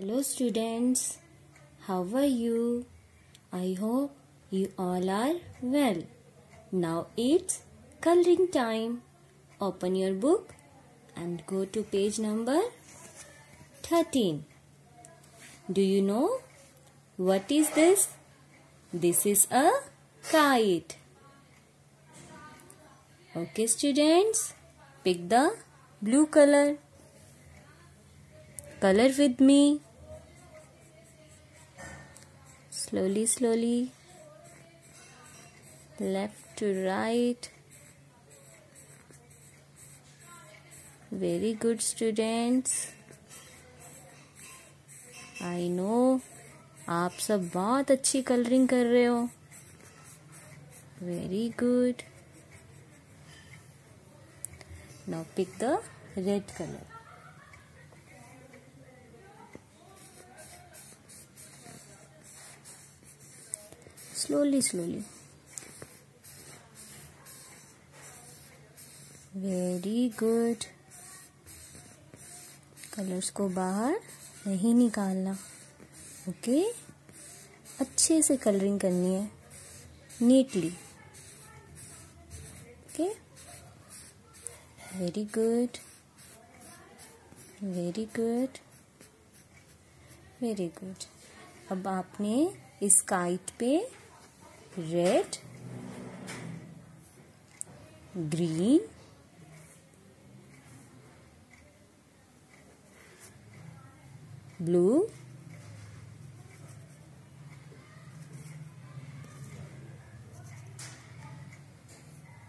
Hello students, how are you? I hope you all are well. Now it's coloring time. Open your book and go to page number 13. Do you know what is this? This is a kite. Okay students, pick the blue color. Color with me. Slowly, slowly. Left to right. Very good students. I know आप सब बहुत अच्छी colouring कर रहे हो very good now pick the red colour slowly slowly. Very good colours को बाहर नहीं निकालना। ओके अच्छे से कलरिंग करनी है। Neatly okay very good very good very good अब आपने इस काइट पे रेड ग्रीन ब्लू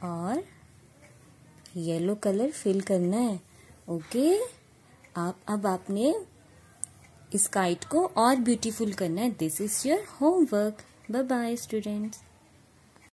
और येलो कलर फिल करना है। ओके आप अब आपने इस काइट को और ब्यूटीफुल करना है। This is your homework Bye bye students.